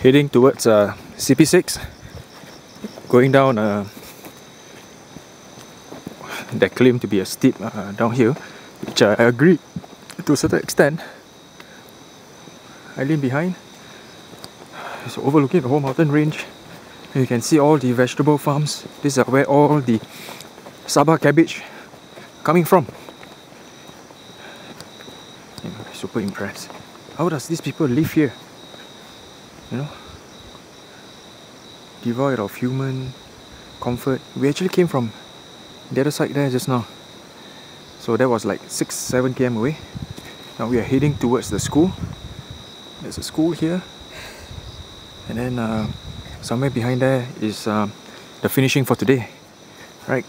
heading towards uh, CP6 going down uh, that claim to be a steep uh, downhill which I agree to a certain extent. I lean behind. It's overlooking the whole mountain range. You can see all the vegetable farms. These are where all the Sabah cabbage coming from. I'm super impressed. How does these people live here you know devoid of human comfort. We actually came from the other side there just now. So that was like 6 7 km away. Now we are heading towards the school. There's a school here. And then uh, somewhere behind there is uh, the finishing for today. Right